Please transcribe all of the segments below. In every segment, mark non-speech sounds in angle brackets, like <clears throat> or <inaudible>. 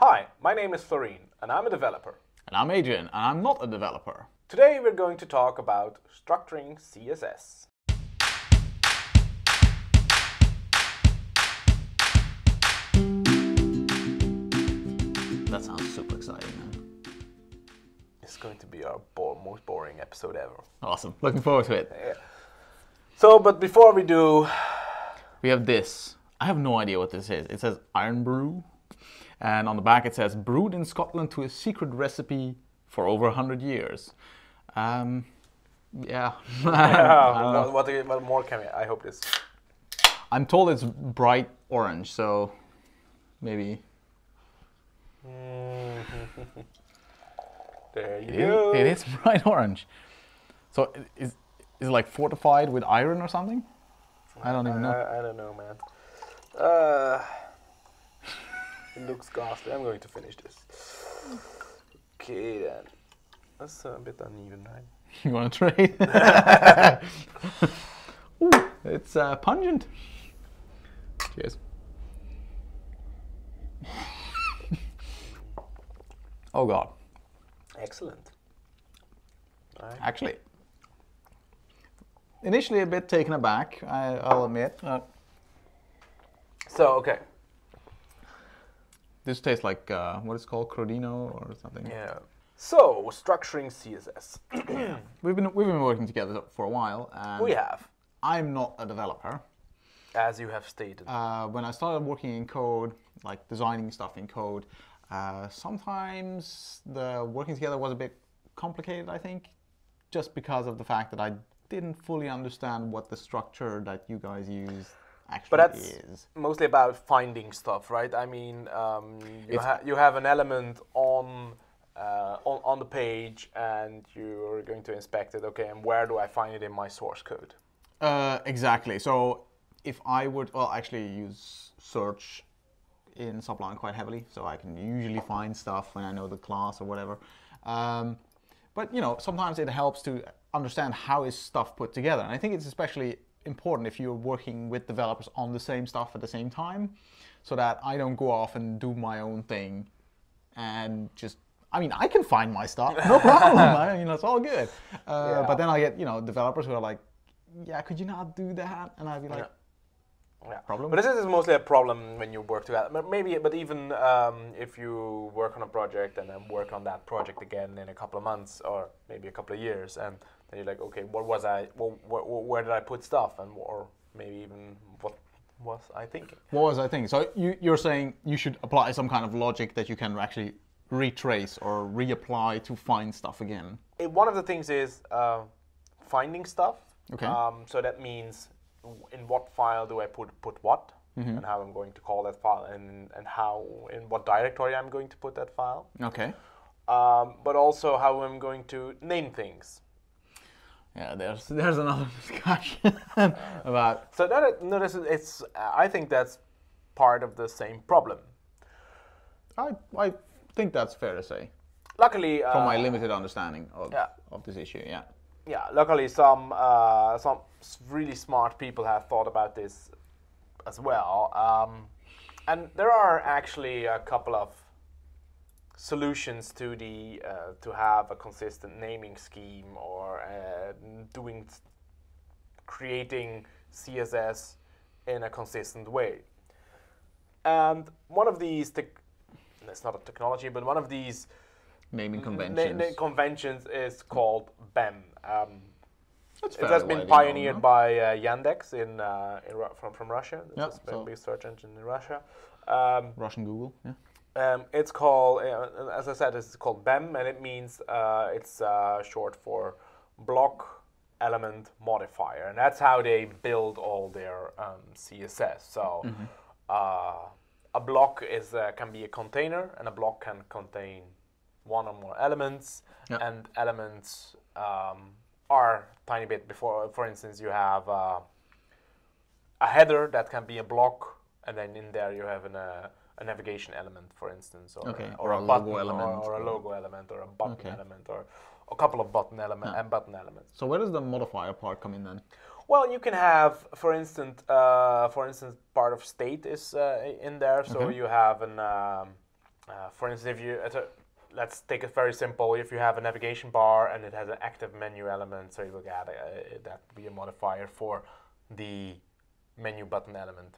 Hi, my name is Flurin, and I'm a developer. And I'm Adrian, and I'm not a developer. Today we're going to talk about structuring CSS. That sounds super exciting, man. It's going to be our bo- most boring episode ever. Awesome. Looking forward to it. So, but before we do, We have this. I have no idea what this is. It says Irn-Bru. And on the back it says brewed in Scotland to a secret recipe for over 100 years. Um, yeah. <laughs> <laughs> what, what, what more can we? I hope this. I'm told it's bright orange, so maybe. <laughs> There you It go. is, it is bright orange. So is, is it like fortified with iron or something? I don't even know. I, I don't know, man. Uh, it looks ghastly. I'm going to finish this. Okay then. That's a bit uneven, right? <laughs> You want to trade? <laughs> Ooh, it's uh, pungent. Cheers. <laughs> oh god. Excellent. Actually, initially a bit taken aback, I, I'll admit. Uh, So okay. This tastes like uh, what is called, Crodino or something. Yeah. So structuring CSS. <clears throat> We've been we've been working together for a while, and we have, I'm not a developer. as you have stated. uh, when I started working in code, like designing stuff in code, uh, sometimes the working together was a bit complicated, I think, just because of the fact that I didn't fully understand what the structure that you guys use actually but that's is. mostly about finding stuff, right? I mean, um, you, ha- you have an element on, uh, on on the page, and you're going to inspect it. Okay, and where do I find it in my source code? Uh, exactly. So if I would, well, actually use search in Sublime quite heavily, so I can usually find stuff when I know the class or whatever. Um, but you know, sometimes it helps to understand how is stuff put together, and I think it's especially important if you're working with developers on the same stuff at the same time, so that I don't go off and do my own thing and just. I mean, I can find my stuff, no <laughs> problem. I, you know, it's all good. Uh, Yeah. But then I get, you know, developers who are like, yeah, could you not do that? And I'd be like, Yeah. Problem? But this is mostly a problem when you work together. But Maybe, but even um, if you work on a project and then work on that project again in a couple of months or maybe a couple of years, and then you're like, okay, what was I? Well, where, where did I put stuff? And or maybe even what was I thinking? what was I thinking? So you, you're saying you should apply some kind of logic that you can actually retrace or reapply to find stuff again. It, one of the things is uh, finding stuff. Okay. Um, so that means in what file do I put put what, Mm-hmm. and how I'm going to call that file, and and how in what directory I'm going to put that file. Okay. um, but also how I'm going to name things. Yeah, there's there's another <laughs> discussion <laughs> about So that it, no, this is, it's I think that's part of the same problem. I I think that's fair to say Luckily, uh, from my limited understanding of yeah. of this issue. Yeah. Yeah, luckily some uh, some really smart people have thought about this as well, um, and there are actually a couple of solutions to the uh, to have a consistent naming scheme or uh, doing creating CSS in a consistent way. And one of these, it's not a technology, but one of these Naming na- conventions. na- conventions is called BEM. Um, That's it has been known, pioneered by uh, Yandex in, uh, in Ru- from, from Russia. It's Yeah, a big- so- big search engine in Russia. Um, Russian Google. Yeah. um, it's called, uh, as I said, it's called BEM, and it means uh, it's uh, short for block element modifier, and that's how they build all their um, CSS. So uh, a block is uh, can be a container, and a block can contain one or more elements, Yeah. and elements um, are tiny bit before. For instance, you have. Uh, a header that can be a block, and then in there you have an, uh, a navigation element, for instance, or, Okay, or, or a, a button, logo element, or, or a logo element, or a button Okay. element, or a couple of button element and button elements. So where does the modifier part come in then? Well, you can have, for instance, uh, for instance, part of state is uh, in there. So Okay. you have an um, uh, for instance, if you at a, let's take it very simple. If you have a navigation bar and it has an active menu element, so you will add a, that would be a modifier for the menu button element.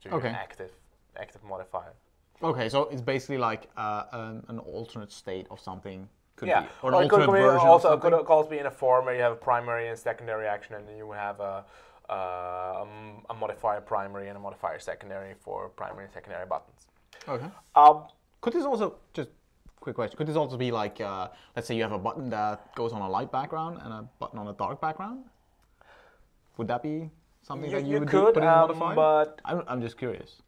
So you have Okay. an active active modifier. Okay, so it's basically like uh, an, an alternate state of something. Could Yeah, be, or an or it could, be also it could also be in a form where you have a primary and secondary action, and then you have a uh, um, a modifier primary and a modifier secondary for primary and secondary buttons. Okay. Um, Could this also just quick question? Could this also be like, uh, let's say you have a button that goes on a light background and a button on a dark background? Would that be something You- that you, you would could, do, put in um, a but- I'm, I'm just curious.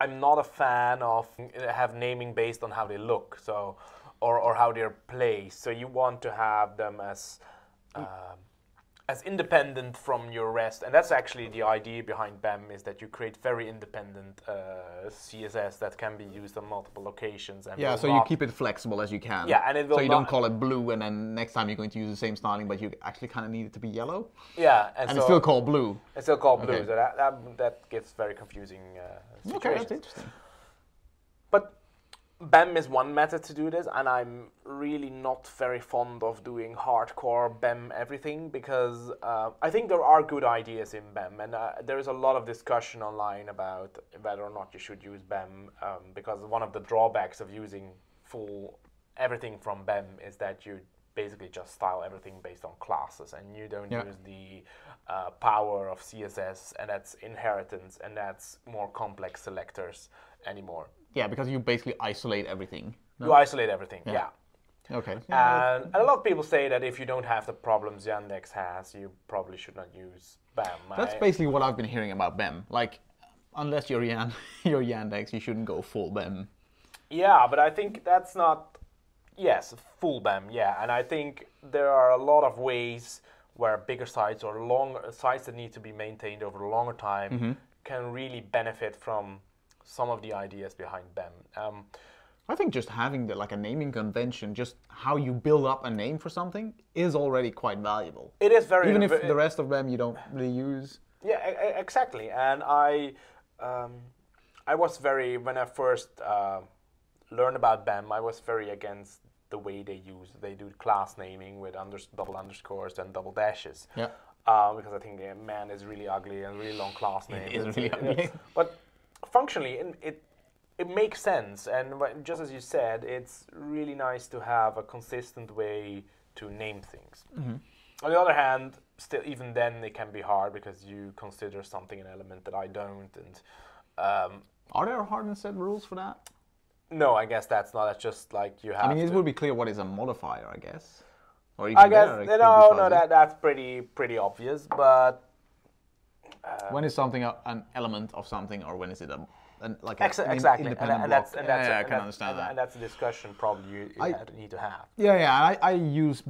I'm not a fan of uh, have naming based on how they look, so or, or how they're placed. So you want to have them as um, as independent from your rest, and that's actually the idea behind BEM is that you create very independent uh, CSS that can be used on multiple locations. And Yeah, so you keep it flexible as you can. Yeah, and it will So you don't call it blue, and then next time you're going to use the same styling, but you actually kind of need it to be yellow, yeah, and, and so it's still called blue. it's still called blue. Okay. So that, that that gives very confusing uh, Okay, that's interesting. But BEM is one method to do this, and I'm really not very fond of doing hardcore BEM everything because uh, I think there are good ideas in BEM, and uh, there is a lot of discussion online about whether or not you should use BEM um, because one of the drawbacks of using full everything from BEM is that you basically just style everything based on classes and you don't Yeah. use the uh, power of CSS and that's inheritance and that's more complex selectors anymore. Yeah, because you basically isolate everything. You isolate everything, yeah. Okay. Yeah, And, and a lot of people say that if you don't have the problems Yandex has, you probably should not use BEM. That's I- basically what I've been hearing about BEM. Like, unless you're Yan, <laughs> you're Yandex, you shouldn't go full BEM. Yeah, but I think that's not. Yes, full BEM. Yeah, and I think there are a lot of ways where bigger sites or long sites that need to be maintained over a longer time Mm-hmm. can really benefit from some of the ideas behind BEM. Um, I think just having the, like a naming convention, just how you build up a name for something, is already quite valuable. it is very Even if the rest of them you don't really use. Yeah, exactly. And I, um, I was very when I first uh, learned about BEM, I was very against the way they use they do class naming with under, double underscores and double dashes. Yeah. Uh, because I think uh, man is really ugly and really long class name. is It's- really ugly. But functionally, it, it it makes sense. And just as you said, it's really nice to have a consistent way to name things. Mm-hmm. On the other hand, still even then it can be hard because you consider something an element that I don't, and um, Are there hard and set rules for that? no, I guess that's not. It's just like you have. I mean, it to- would be clear what is a modifier, I guess. Or even I guess there, no, no, that that's pretty pretty obvious, but When is something a, an element of something, or when is it a an, like a, Ex- an exactly, and, independent and that's and yeah, yeah, I can that- understand and, that. and that's a discussion probably you, you I- need to have. Yeah, yeah. I, I use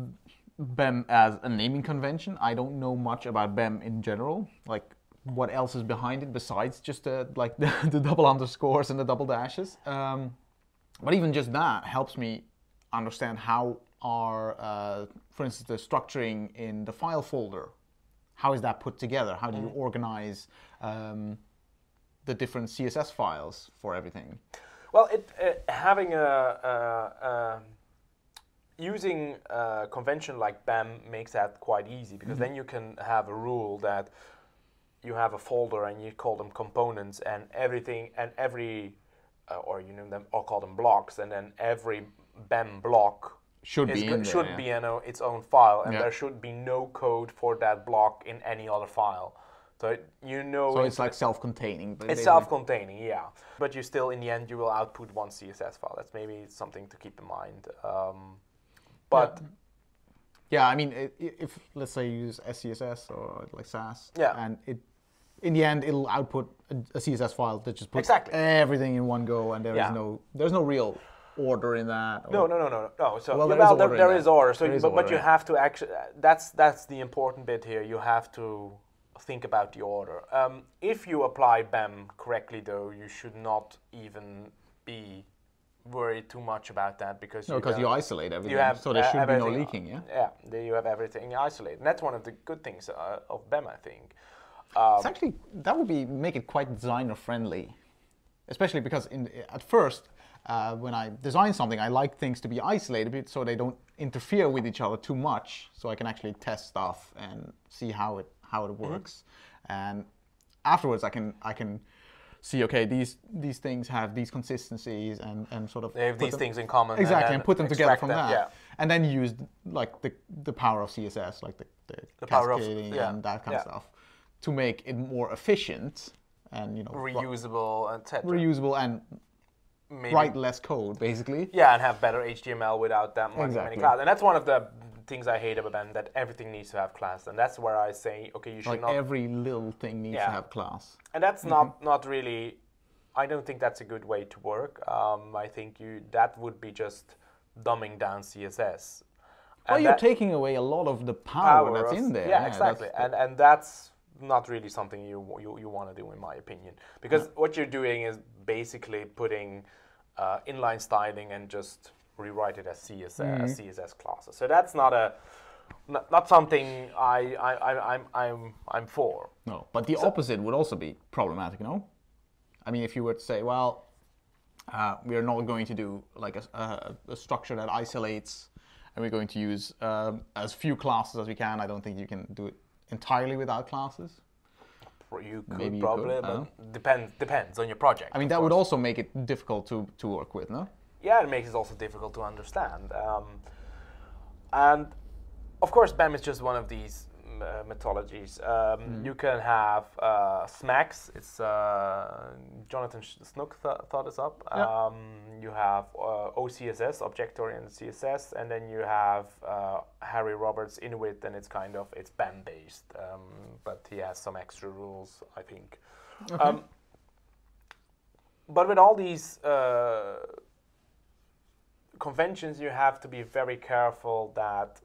BEM as a naming convention. I don't know much about BEM in general. Like what else is behind it besides just the like <laughs> the, the double underscores and the double dashes. Um, but even just that helps me understand how are, uh, for instance, the structuring in the file folder. How is that put together? How do you organize um, the different CSS files for everything? Well, it uh, having a, a, a using a convention like BEM makes that quite easy because then you can have a rule that you have a folder and you call them components and everything and every uh, or you name them or call them blocks and then every BEM block Should is be in there, should yeah. be in o- its own file and Yeah. there should be no code for that block in any other file. So it, you know So it's- it's like self-containing. but it's self-containing, yeah. But you still, in the end, you will output one CSS file. That's maybe something to keep in mind. Um, but Yeah, I mean, i- i- if let's say you use SCSS or like Sass, Yeah. and it, in the end, it'll output a, a CSS file that just puts Exactly. everything in one go, and there is Yeah. no, there's no real order in that. no, or- no, no, no, no. So Well, there is well, there, order there that. is order. So, There is but, but order, you yeah. have to actually. That's that's the important bit here. You have to think about the order. Um, if you apply BEM correctly, though, you should not even be worried too much about that because No, because got- you isolate everything, you have so there uh, should be no leaking. Yeah. Yeah, there you have everything isolated. And that's one of the good things uh, of BEM, I think. It's actually that would be make it quite designer friendly, especially because in at first uh, when I design something, I like things to be isolated bit so they don't interfere with each other too much, so I can actually test stuff and see how it how it Mm-hmm. works. And afterwards, I can I can see okay these these things have these consistencies and and sort of They have these them- things in common. exactly then and put them together from them, that Yeah. and then use like the the power of css like the, the, The power of- cascading yeah, and that kind yeah. of stuff to make it more efficient and you know Reusable, etc. reusable and Maybe- write less code basically Yeah, and have better HTML without that many, Exactly. many classes. And that's one of the things I hate about them, that everything needs to have class. And that's where I say, okay, you should like not. every little thing needs Yeah. to have class and that's Mm-hmm. not not really. I don't think that's a good way to work. Um, I think you that would be just dumbing down CSS. well you're taking away a lot of the power, power that's of- in there Yeah, that's exactly. And and that's not really something you you, you want to do, in my opinion, because what you're doing is basically putting uh, inline styling and just rewrite it as CSS, Mm-hmm. CSS classes. So that's not a not, not something I, I, I I'm I'm I'm for. No, but the opposite would also be problematic, no? I mean, if you were to say, well, uh, we are not going to do like a, a, a structure that isolates, and we're going to use um, as few classes as we can. I don't think you can do it entirely without classes. You could Maybe you probably, could, but depends depends on your project. I mean, that would also make it difficult to, to work with, no? yeah, it makes it also difficult to understand. Um, and of course, BEM is just one of these mm, uh, methodologies. Um, You can have uh, SMACSS. It's uh, Jonathan Snook th- thought this up. Yeah. Um, you have uh, OOCSS, Object-Oriented CSS, and then you have uh, Harry Roberts Inuit, and it's kind of it's BEM based, um, but he has some extra rules, I think. Um, but with all these uh, conventions, you have to be very careful that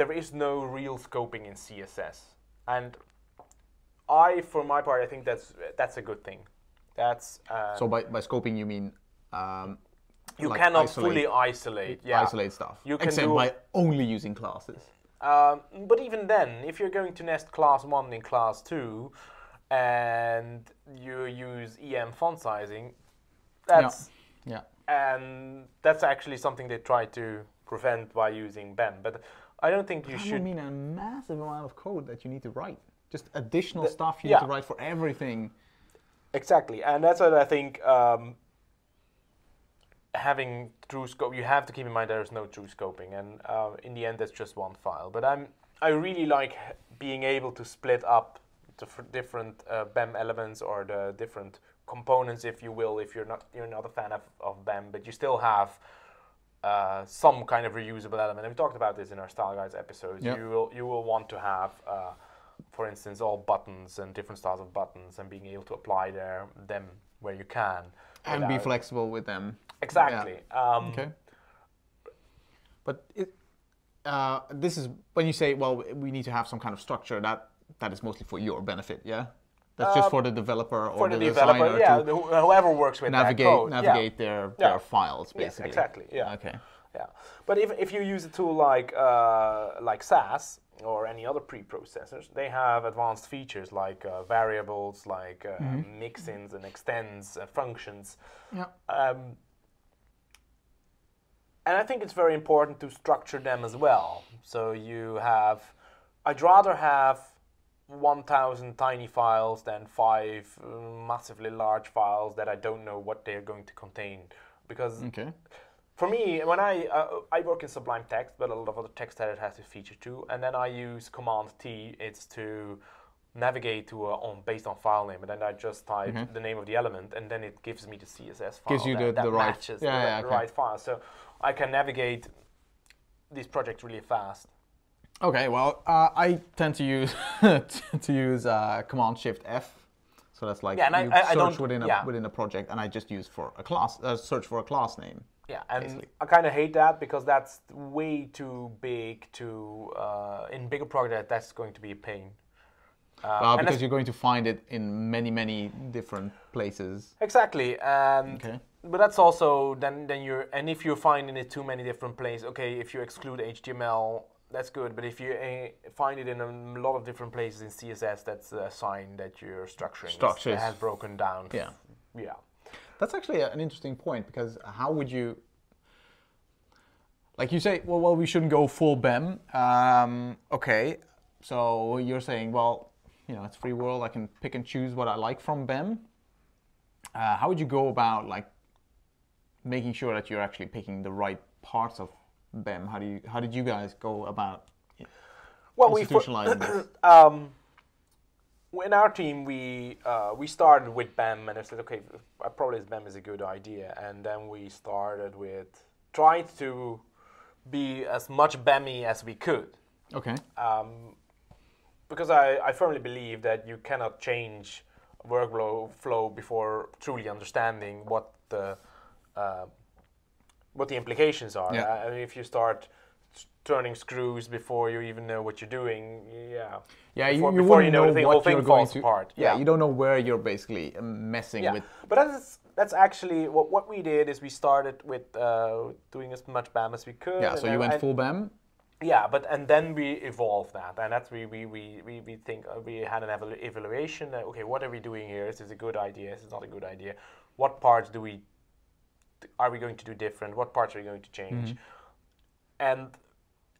there is no real scoping in CSS. And I, for my part, I think that's that's a good thing. That's uh, So by, by scoping, you mean um, you like cannot isolate- fully isolate. Yeah. isolate stuff, You can except do- by only using classes. Um, but even then, if you're going to nest class one in class two, and you use EM font sizing, that's Yeah. and that's actually something they try to prevent by using BEM. But I don't think you should. would mean a massive amount of code that you need to write. Just additional stuff you yeah. need to write for everything. Exactly, and that's what I think. Um, having true scope, you have to keep in mind there is no true scoping, and uh, in the end, that's just one file. But I'm I really like being able to split up the f- different uh, BEM elements or the different components, if you will. If you're not you're not a fan of, of BEM, but you still have uh, some kind of reusable element. And we talked about this in our style guides episodes. Yeah. You will you will want to have, uh, for instance, all buttons and different styles of buttons, and being able to apply there them where you can. and be flexible with them. Exactly. Um, Okay. But it, uh, this is when you say, well, we need to have some kind of structure. That that is mostly for your benefit, yeah. That's just for the developer or Uh, For the, the, developer, designer yeah, to who- whoever works with navigate that code. yeah. navigate their Yeah. their files, Yes, basically. exactly, yeah. Okay. Yeah, but if, if you use a tool like uh, like Sass or any other preprocessors, they have advanced features like uh, variables, like uh, mixins and extends, uh, functions, Yeah. um, and I think it's very important to structure them as well. So you have, I'd rather have 1,000 tiny files than five uh, massively large files that I don't know what they're going to contain, because Okay. for me, when I uh, I work in Sublime Text, but a lot of other text editors has this feature too, and then I use Command T. It's to navigate to a, on based on file name, and then I just type the name of the element, and then it gives me the CSS file Gives you that, the- that the right- matches yeah, the, yeah, the okay. right file. So I can navigate these projects really fast. Okay. Well, uh, I tend to use <laughs> to use uh, Command Shift F. So that's like Yeah, and I- you I- I search don't- within a yeah. within a project, and I just use for a class uh, search for a class name. Yeah, and Basically. I kind of hate that because that's way too big to uh, in bigger project. That's going to be a pain. Uh, Well, because you're going to find it in many many different places. Exactly, and Okay. but that's also then then you're and if you're finding it too many different places, okay, if you exclude HTML, that's good. But if you uh, find it in a lot of different places in CSS, that's a sign that your structure is- Structure is- has broken down. Yeah. yeah. That's actually an interesting point because how would you, like you say, well, well, we shouldn't go full BEM. Um, okay, so you're saying, well, you know, it's free world. I can pick and choose what I like from BEM. Uh, how would you go about like making sure that you're actually picking the right parts of BEM? How do you, how did you guys go about Well, we institutionalizing <clears throat> this? um, in our team, we uh, we started with BEM, and I said, okay, probably BEM is a good idea, and then we started with trying to be as much BEMy as we could, Okay. um, because I, I firmly believe that you cannot change workflow flow before truly understanding what the uh, what the implications are. Yeah. Uh, I mean, if you start turning screws before you even know what you're doing, yeah. Yeah, before, you, you before you know, know the what whole thing falls to. apart. Yeah, you don't know where you're basically uh, messing Yeah, with. but that's that's actually what what we did is we started with uh, doing as much BEM as we could. Yeah, so you went full BEM. Yeah, but and then we evolved that, and that's we we we we, we think uh, we had an evalu- evaluation. That, okay, what are we doing here? Is this a good idea? Is this not a good idea? What parts do we are we going to do different? What parts are we going to change? And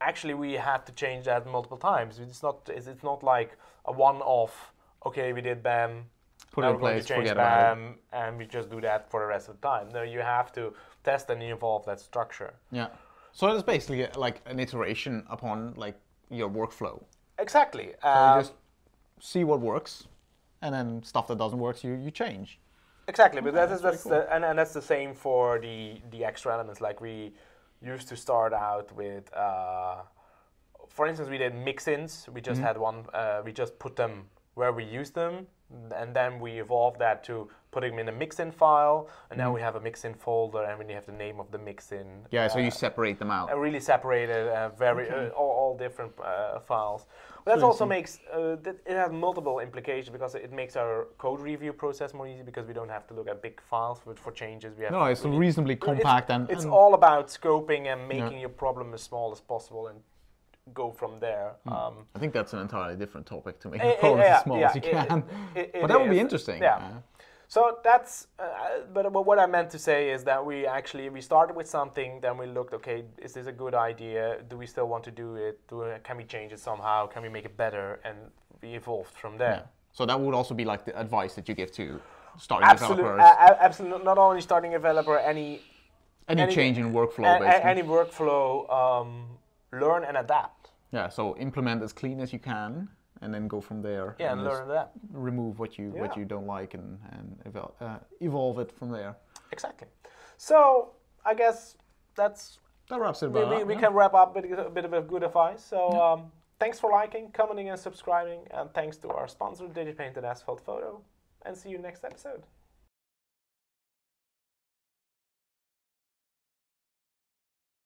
actually, we had to change that multiple times. It's not it's, it's not like a one-off. Okay, we did BEM. Put now it in we're going place, to change forget about it. BEM, and we just do that for the rest of the time. No, you have to test and evolve that structure. Yeah. So it's basically uh, like an iteration upon like your workflow. Exactly. So Um, you just see what works, and then stuff that doesn't work, you you change. Exactly, but that that's is that's the, and, and that's the same for the the extra elements. Like we used to start out with, uh, for instance, we did mix-ins. We just had one. Uh, we just put them where we use them, and then we evolved that to putting them in a mix-in file. And now we have a mix-in folder, and then you have the name of the mix-in. Yeah. So uh, you separate them out. uh, really separated, uh, very uh, all, all different uh, files. But that also makes uh, that it has multiple implications because it makes our code review process more easy because we don't have to look at big files for, for changes. We have No, it's really- reasonably it's- compact and. it's and- all about scoping and making your problem as small as possible and go from there. Hmm. Um, I think that's an entirely different topic to make the eh, as small yeah, as you it- can. it- it but that would be interesting. Yeah. uh, So that's, uh, but, but what I meant to say is that we actually we started with something, then we looked, okay, is this a good idea? Do we still want to do it? Do, can we change it somehow? Can we make it better? And we evolved from there. yeah. So that would also be like the advice that you give to starting Absolutely, developers. absolutely. Not only starting a developer, any any, any- change in workflow, a- a- basically. any workflow, um, learn and adapt. yeah. So implement as clean as you can, and then go from there. Yeah, and learn adapt. remove what you what you don't like and and evol- uh, evolve it from there. Exactly. So I guess that's That wraps it we, we, up, we yeah. can wrap up with a bit of a good advice. So um, thanks for liking, commenting, and subscribing, and thanks to our sponsor, Digitpaint and Esveldt Photo. And see you next episode.